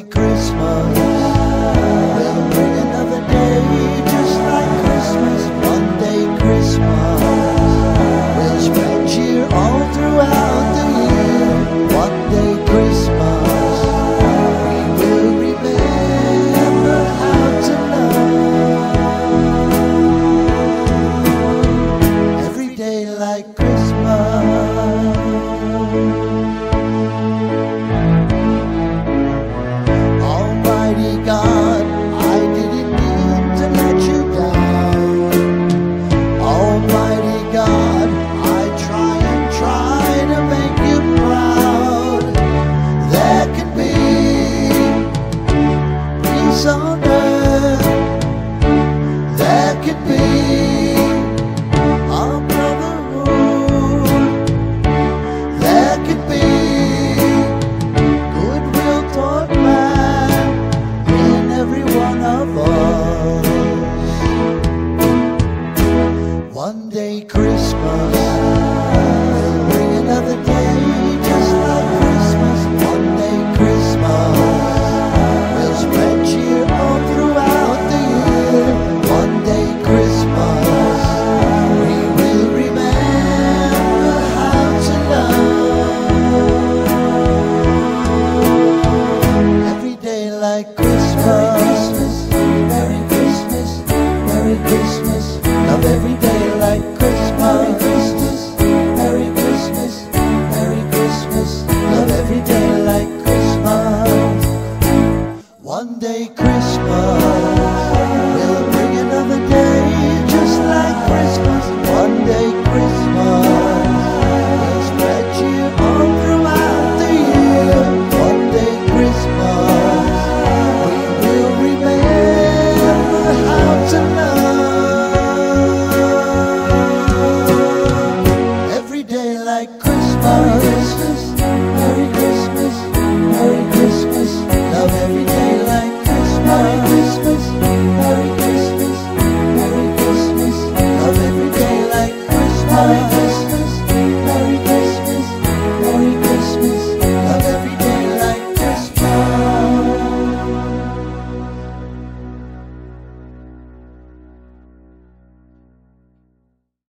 Christmas. We'll bring another day just like Christmas. God, Merry Christmas. Love every day like Christmas.